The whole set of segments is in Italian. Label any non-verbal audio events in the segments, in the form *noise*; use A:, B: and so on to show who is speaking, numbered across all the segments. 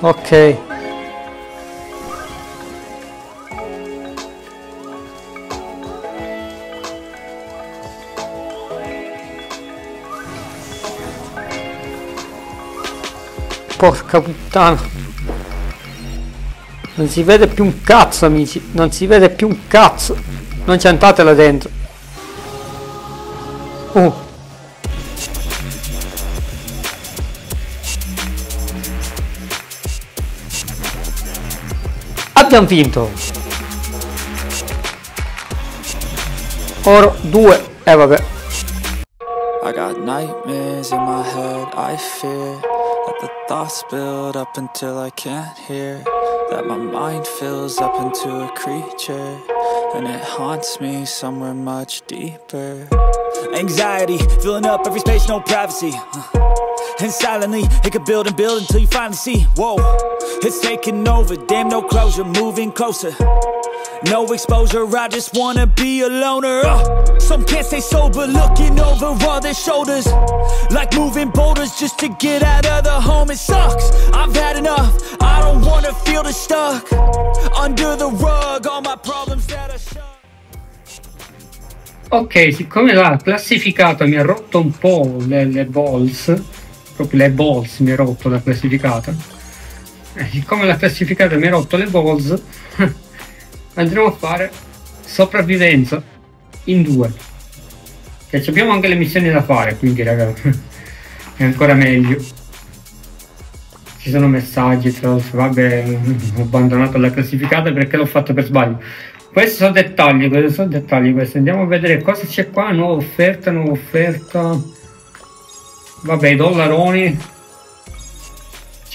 A: Ok. Porca puttana. Non si vede più un cazzo, amici. Non si vede più un cazzo. Non ci là dentro. Oh. Abbiamo vinto. Oro 2. Eh vabbè.
B: I got nightmares in my head, I fear That the thoughts build up until I can't hear That my mind fills up into a creature And it haunts me somewhere much deeper Anxiety, filling up every space, no privacy And silently, it could build and build until you finally see Whoa, it's taking over, damn no closure, moving closer. No exposure, I just wanna be a loner. Uh, Some can't stay sober, looking over all their shoulders. Like moving boulders just to get out of the home. It sucks, I've had enough, I don't wanna feel the stuck Under the rug, all my problems that I shove
A: Ok, siccome la classificata mi ha rotto un po' le, le balls, proprio le balls mi ha rotto la classificata, eh, siccome la classificata mi ha rotto le balls, *laughs* andremo a fare sopravvivenza in due. Che abbiamo anche le missioni da fare, quindi ragazzi, *laughs* è ancora meglio. Ci sono messaggi, tra l'altro, vabbè, ho abbandonato la classificata perché l'ho fatto per sbaglio. Questi sono dettagli, questi sono dettagli questi. Andiamo a vedere cosa c'è qua, nuova offerta, nuova offerta. Vabbè, i dollaroni.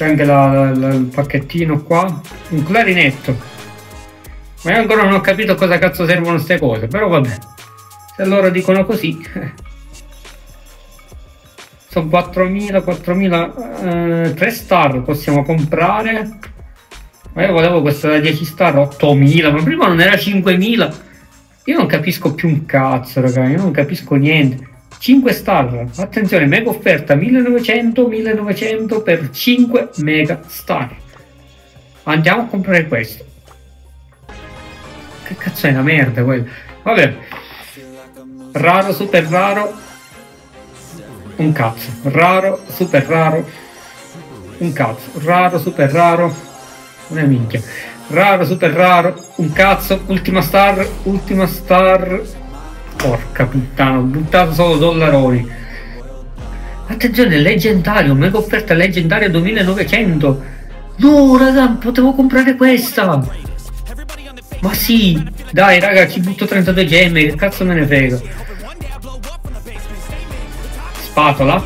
A: C'è anche la, la, il pacchettino qua. Un clarinetto. Ma io ancora non ho capito cosa cazzo servono queste cose, però vabbè. Se loro dicono così. *laughs* Sono 4.000, 4.000, eh, 3 star possiamo comprare. Ma io volevo questo da 10 star, 8.000, ma prima non era 5.000. Io non capisco più un cazzo, raga, io non capisco niente. 5 star, attenzione, mega offerta 1900, 1900 per 5 mega star. Andiamo a comprare questo. Che cazzo è una merda quello? Vabbè. Raro, super raro. Un cazzo. Raro, super raro. Un cazzo. Raro, super raro. Una minchia. Raro, super raro. Un cazzo. Ultima star. Ultima star. Porca puttana. Ho buttato solo dollaroni. Attenzione, leggendario. Mega offerta leggendaria 2900. No, raga, potevo comprare questa. Ma sì, dai raga, ci butto 32 gemme, che cazzo me ne frega. Spatola.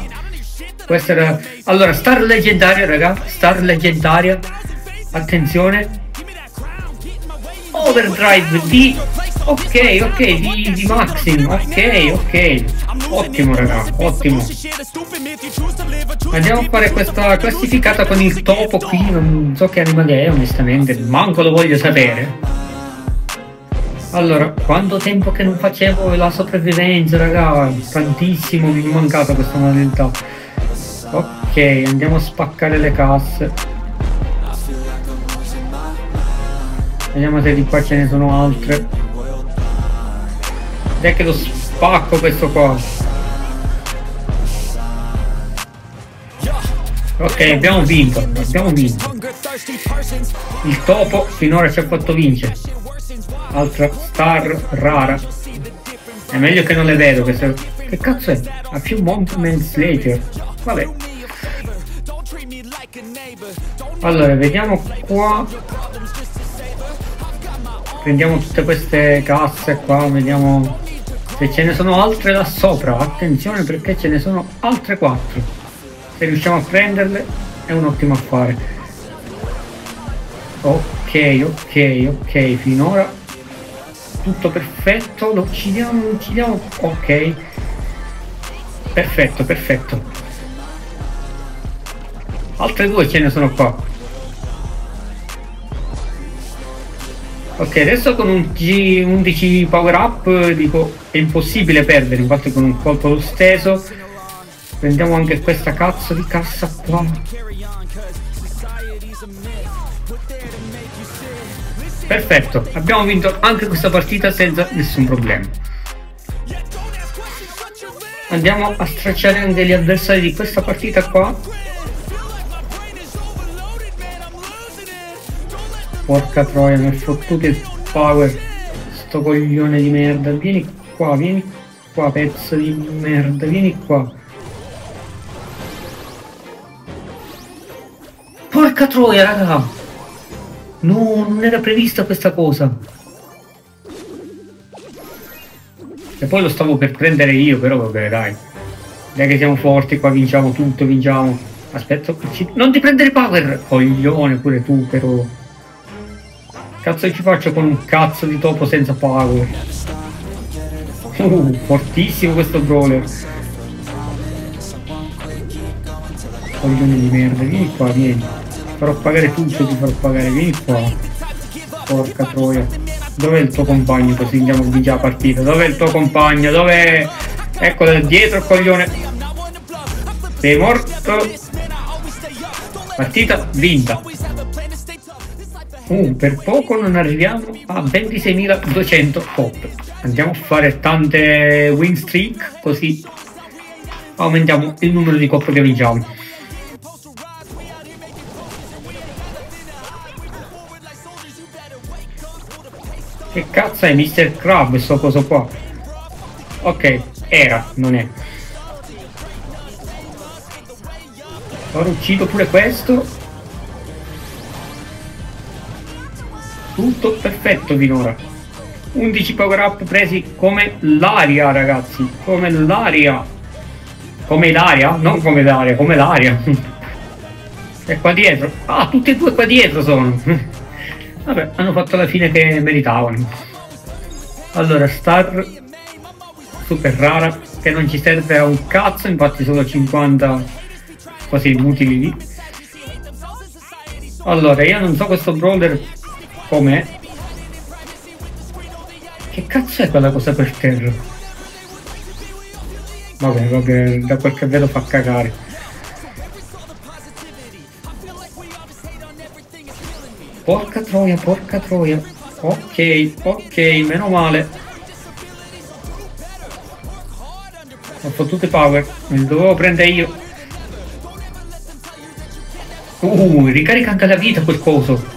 A: Questa era... Allora, star leggendaria, raga, star leggendaria. Attenzione. Overdrive di... Ok, ok, di, di Maxim, ok, ok. Ottimo raga, ottimo. Andiamo a fare questa classificata con il topo qui, non so che animale è onestamente, manco lo voglio sapere. Allora, quanto tempo che non facevo la sopravvivenza, raga? Tantissimo, mi è mancata questa modalità. Ok, andiamo a spaccare le casse. Vediamo se di qua ce ne sono altre. Dai che lo spacco questo qua. Ok, abbiamo vinto, abbiamo vinto. Il topo finora ci ha fatto vincere altra star rara. È meglio che non le vedo queste. Che cazzo è? A few moments later. Vabbè. Allora, vediamo qua. Prendiamo tutte queste casse qua, vediamo se ce ne sono altre là sopra. Attenzione perché ce ne sono altre quattro. Se riusciamo a prenderle è un ottimo affare. Ok, ok, ok, finora tutto perfetto, lo uccidiamo, lo uccidiamo, ok. Perfetto, perfetto. Altre due ce ne sono qua. Ok, adesso con un G11 power up dico è impossibile perdere, infatti con un colpo lo steso. Prendiamo anche questa cazzo di cassa qua. Perfetto, abbiamo vinto anche questa partita senza nessun problema. Andiamo a stracciare anche gli avversari di questa partita qua. Porca troia, mi ha fottuto il power. Sto coglione di merda. Vieni qua, vieni qua, pezzo di merda, vieni qua. Porca troia, raga! No, non era prevista questa cosa. E poi lo stavo per prendere io, però vabbè, dai. Dai che siamo forti, qua vinciamo tutto, vinciamo. Aspetta, non ti prendere power! Coglione pure tu, però. Cazzo ci faccio con un cazzo di topo senza power? Uh, fortissimo questo brawler. Coglione di merda, vieni qua, vieni. Farò pagare tutto, ti farò pagare, vieni qua. Porca troia. Dov'è il tuo compagno così andiamo a vincere la partita? Dov'è il tuo compagno? Dov'è? Eccolo dietro coglione. Sei morto. Partita vinta. Uh, per poco non arriviamo a 26.200 pop. Andiamo a fare tante win streak così aumentiamo il numero di coppe che vinciamo. Che cazzo è Mr. Crab sto coso qua? Ok, era, non è. Ora uccido pure questo. Tutto perfetto finora. 11 power up presi come l'aria ragazzi. Come l'aria. Come l'aria? Non come l'aria, come l'aria. *laughs* e qua dietro. Ah, tutti e due qua dietro sono. *laughs* Vabbè, hanno fatto la fine che meritavano. Allora, star super rara, che non ci serve a un cazzo, infatti solo 50 cose inutili lì. Allora, io non so questo brawler com'è. Che cazzo è quella cosa per terra? Vabbè, vabbè, da quel che vedo fa cagare. Porca troia, porca troia. Ok, ok, meno male. Ho fottuto power, me li dovevo prendere io. Uh, ricarica anche la vita quel coso.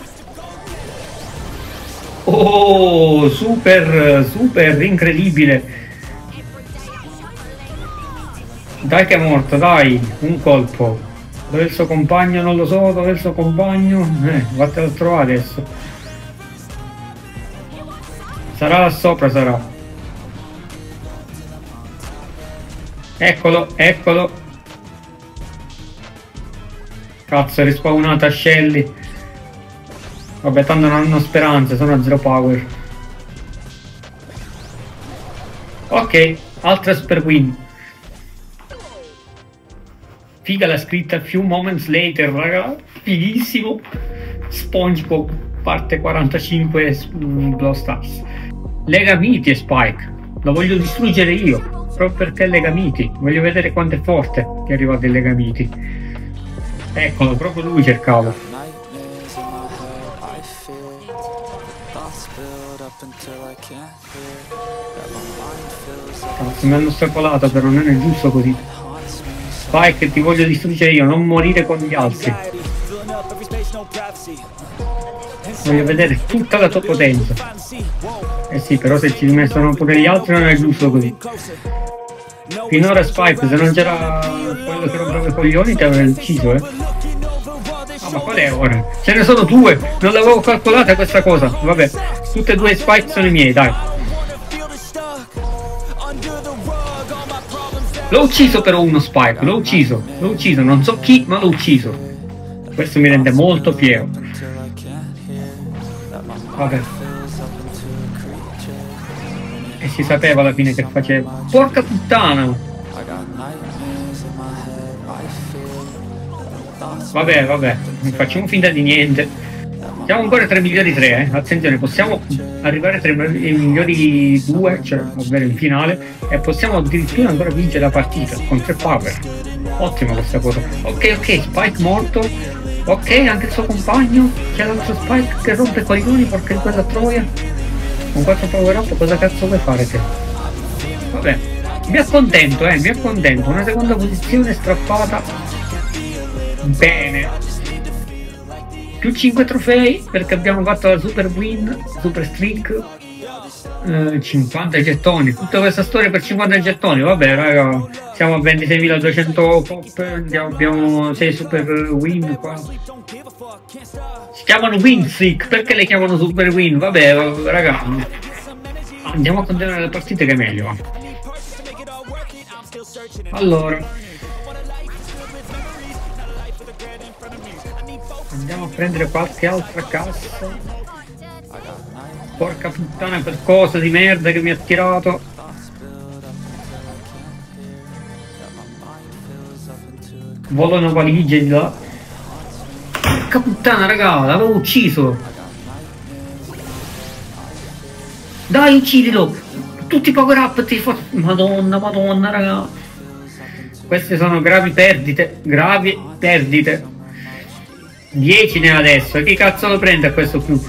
A: Oh, super, super, incredibile. Dai che è morto, dai, un colpo. Dove il suo compagno? Non lo so, dove il suo compagno? Eh, vattene a trovare adesso. Sarà là sopra, sarà. Eccolo, eccolo. Cazzo, è rispawnata Shelly. Vabbè, tanto non hanno speranze, sono a zero power. Ok, altra super win. Figa la scritta Few Moments Later, raga. Fighissimo. SpongeBob, parte 45 Blow Stars. Lega Miti e Spike. Lo voglio distruggere io. Proprio perché è Lega Miti. Voglio vedere quanto è forte che arriva del Lega Miti. Eccolo, proprio lui cercavo. Cazzo, mi hanno strapolato però non è giusto così. Spike ti voglio distruggere io, non morire con gli altri. Voglio vedere tutta la tua potenza. Eh sì, però se ci rimettono pure gli altri non è giusto così. Finora Spike, se non c'era quello che rompeva i coglioni ti avrei ucciso, eh. Ma qual è ora? Ce ne sono due! Non l'avevo calcolata questa cosa. Vabbè, tutte e due Spike sono i miei, dai. L'ho ucciso però uno Spike, l'ho ucciso, l'ho ucciso, non so chi, ma l'ho ucciso. Questo mi rende molto fiero. Vabbè. E si sapeva alla fine che faceva. Porca puttana! Vabbè, vabbè, facciamo finta di niente. Siamo ancora 3 milioni 3, eh. Attenzione, possiamo arrivare a 3 milioni 2, cioè ovvero in finale, e possiamo addirittura ancora vincere la partita con 3 power. Ottima questa cosa. Ok, ok, Spike morto. Ok, anche il suo compagno, c'è l'altro Spike che rompe i coglioni perché di quella troia. Con 4 power up cosa cazzo vuoi fare te? Vabbè, mi accontento, eh, mi accontento. Una seconda posizione strappata. Bene. Più 5 trofei perché abbiamo fatto la super win, super streak. Eh, 50 gettoni, tutta questa storia per 50 gettoni, vabbè raga, siamo a 26.200 pop, abbiamo 6 super win qua. Si chiamano win streak, perché le chiamano super win? Vabbè raga, andiamo a continuare le partite che è meglio. Allora, andiamo a prendere qualche altra cassa. Porca puttana quel cosa di merda che mi ha tirato. Volano valigie di là. Porca puttana raga, l'avevo ucciso. Dai uccidilo. Tutti i power up ti fa... Madonna, madonna raga. Queste sono gravi perdite. Gravi perdite. 10 ne ha adesso. Chi cazzo lo prende a questo più?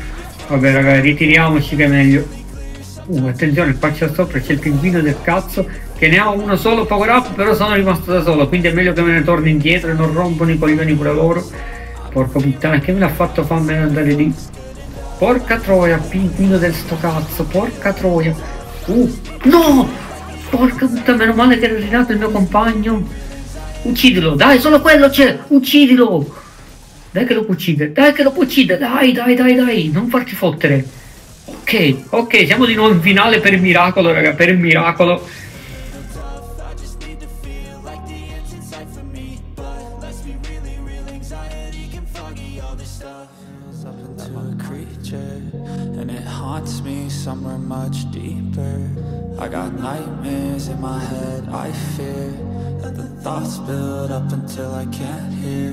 A: Vabbè raga, ritiriamoci che è meglio. Uh, attenzione, qua c'è sopra c'è il pinguino del cazzo che ne ha uno solo power up, però sono rimasto da solo, quindi è meglio che me ne torni indietro e non rompono i coglioni pure loro. Porca puttana, che me l'ha fatto farmi andare lì? Porca troia, pinguino del sto cazzo, porca troia. Uh, no! Porca puttana, meno male che era rinato il mio compagno. Uccidilo, dai, solo quello c'è, uccidilo! Dai che lo può uccidere, dai che lo può uccidere, dai, dai, dai, dai, non farti fottere. Ok, ok, siamo di nuovo in finale per miracolo, raga, per miracolo. I fear That the thoughts build up until I can't hear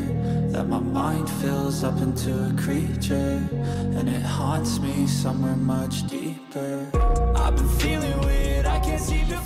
A: That my mind fills up into a creature And it haunts me somewhere much deeper. I've been feeling weird, I can't seem to